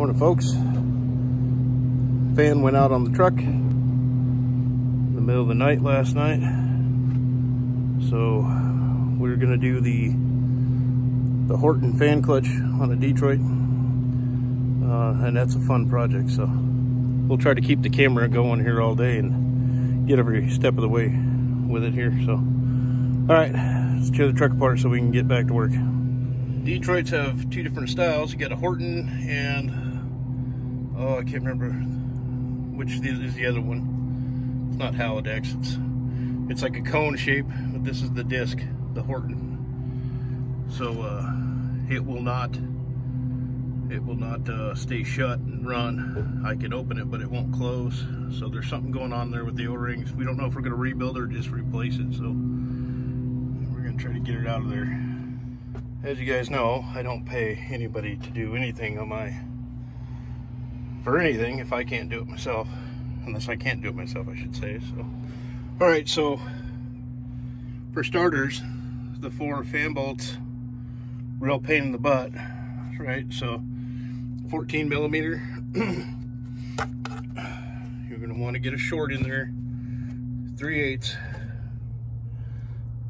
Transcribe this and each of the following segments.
Morning, folks. Fan went out on the truck in the middle of the night last night. So we're gonna do the the Horton fan clutch on a Detroit. Uh, and that's a fun project, so we'll try to keep the camera going here all day and get every step of the way with it here. So, all right, let's tear the truck apart so we can get back to work. Detroits have two different styles. You got a Horton and, oh, I can't remember which is the other one. It's not Halidex. It's, it's like a cone shape, but this is the disc, the Horton. So uh, it will not, it will not uh, stay shut and run. I can open it, but it won't close. So there's something going on there with the O-rings. We don't know if we're gonna rebuild or just replace it. So we're gonna try to get it out of there as you guys know, I don't pay anybody to do anything on my, for anything if I can't do it myself. Unless I can't do it myself, I should say. So, all right, so for starters, the four fan bolts, real pain in the butt, right? So 14 millimeter, you're gonna wanna get a short in there, 3 eighths,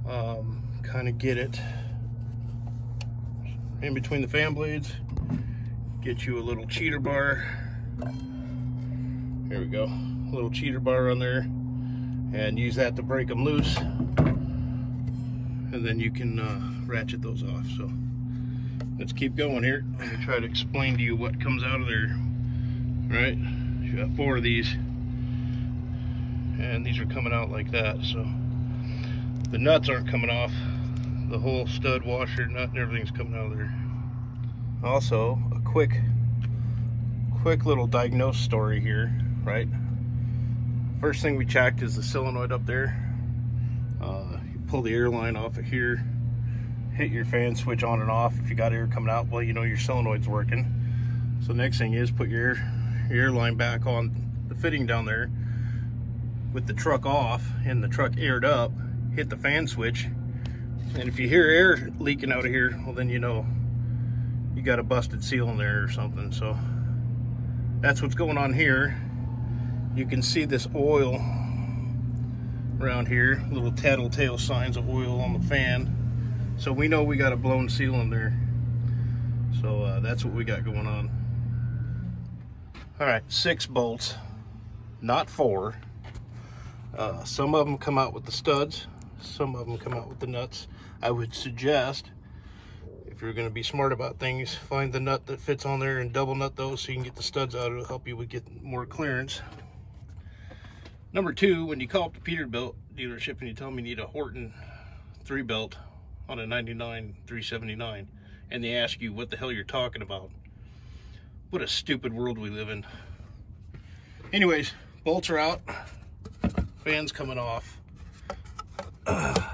um, kind of get it in between the fan blades. Get you a little cheater bar. Here we go. A little cheater bar on there. And use that to break them loose. And then you can uh, ratchet those off. So let's keep going here. Let me try to explain to you what comes out of there. Right? You got four of these. And these are coming out like that. So the nuts aren't coming off the whole stud washer nut and everything's coming out of there also a quick quick little diagnose story here right? First thing we checked is the solenoid up there. Uh, you pull the air line off of here hit your fan switch on and off. If you got air coming out well you know your solenoid's working. So next thing is put your your air line back on the fitting down there with the truck off and the truck aired up hit the fan switch. And if you hear air leaking out of here, well then you know you got a busted seal in there or something. So that's what's going on here. You can see this oil around here, little tattletale signs of oil on the fan. So we know we got a blown seal in there. So uh, that's what we got going on. All right, six bolts, not four. Uh, some of them come out with the studs, some of them come out with the nuts. I would suggest, if you're gonna be smart about things, find the nut that fits on there and double nut those so you can get the studs out. It'll help you with get more clearance. Number two, when you call up the Peterbilt dealership and you tell them you need a Horton three belt on a 99 379 and they ask you what the hell you're talking about. What a stupid world we live in. Anyways, bolts are out, fans coming off.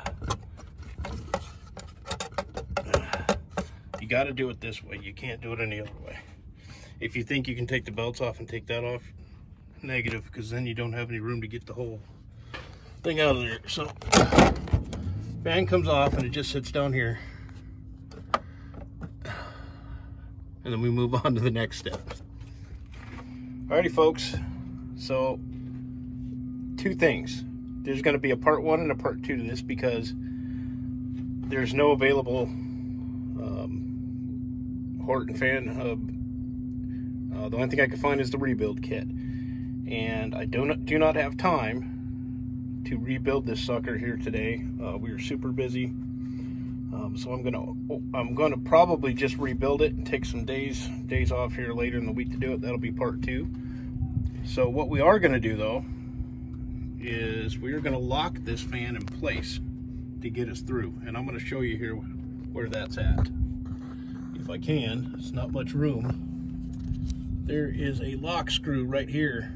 You got to do it this way. You can't do it any other way. If you think you can take the belts off and take that off, negative, because then you don't have any room to get the whole thing out of there. So, fan comes off and it just sits down here. And then we move on to the next step. Alrighty, folks. So, two things. There's going to be a part one and a part two to this because there's no available Horton fan hub. Uh, the only thing I could find is the rebuild kit. And I do not, do not have time to rebuild this sucker here today. Uh, we are super busy. Um, so I'm gonna I'm gonna probably just rebuild it and take some days days off here later in the week to do it. That'll be part two. So what we are gonna do though is we are gonna lock this fan in place to get us through. And I'm gonna show you here where that's at if I can. It's not much room. There is a lock screw right here.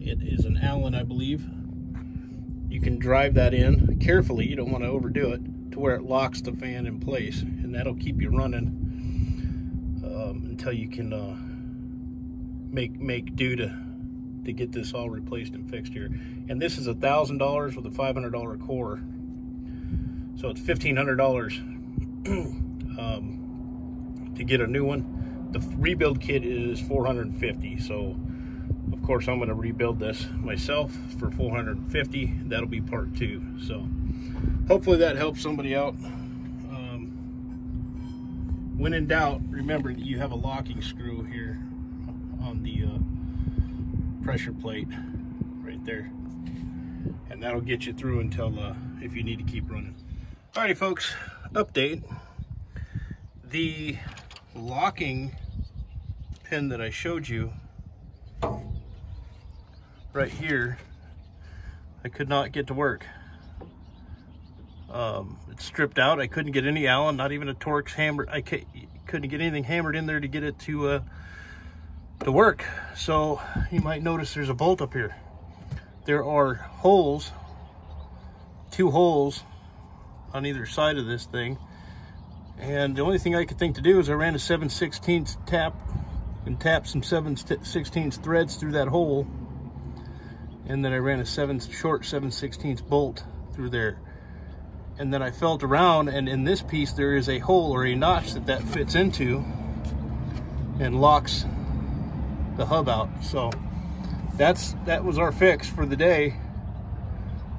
It is an Allen, I believe. You can drive that in carefully. You don't want to overdo it to where it locks the fan in place. And that'll keep you running um, until you can uh, make make do to to get this all replaced and fixed here. And this is a thousand dollars with a five hundred dollar core, so it's fifteen hundred dollars. um, to get a new one. the rebuild kit is 450 so of course I'm going to rebuild this myself for 450 that'll be part two so hopefully that helps somebody out. Um, when in doubt remember that you have a locking screw here on the uh, pressure plate right there. And that'll get you through until uh, if you need to keep running. Alrighty folks update. The locking pin that I showed you right here, I could not get to work. Um, it's stripped out. I couldn't get any Allen, not even a Torx hammer. I couldn't get anything hammered in there to get it to uh, to work. So you might notice there's a bolt up here. There are holes, two holes on either side of this thing. And the only thing I could think to do is I ran a 7 16 tap and tapped some 7 16 threads through that hole. And then I ran a seven short 7 16 bolt through there. And then I felt around and in this piece there is a hole or a notch that that fits into and locks the hub out. So that's that was our fix for the day.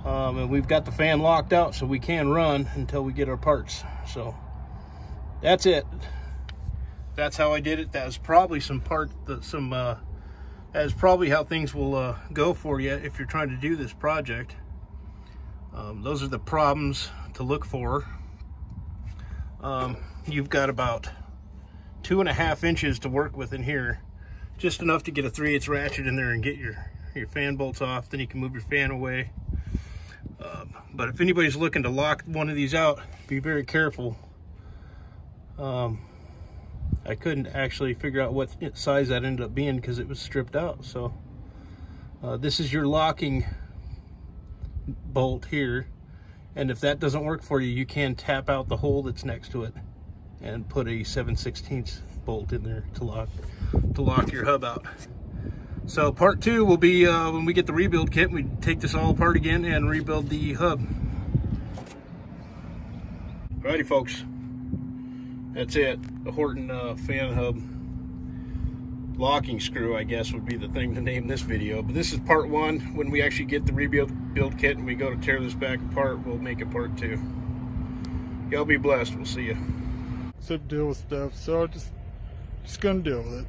Um, and we've got the fan locked out so we can run until we get our parts. So that's it that's how I did it that was probably some part some uh, that is probably how things will uh, go for you if you're trying to do this project. Um, those are the problems to look for. Um, you've got about two and a half inches to work with in here, just enough to get a 3 8 ratchet in there and get your, your fan bolts off. Then you can move your fan away. Um, but if anybody's looking to lock one of these out, be very careful. Um, I couldn't actually figure out what size that ended up being because it was stripped out. So uh, this is your locking bolt here. And if that doesn't work for you, you can tap out the hole that's next to it and put a 7 16 bolt in there to lock to lock your hub out. So part two will be uh, when we get the rebuild kit, we take this all apart again and rebuild the hub. Alrighty folks, that's it. The Horton uh, fan hub locking screw, I guess, would be the thing to name this video. But this is part one. When we actually get the rebuild build kit and we go to tear this back apart, we'll make it part two. Y'all be blessed. We'll see you. So deal with stuff. So I just just gonna deal with it.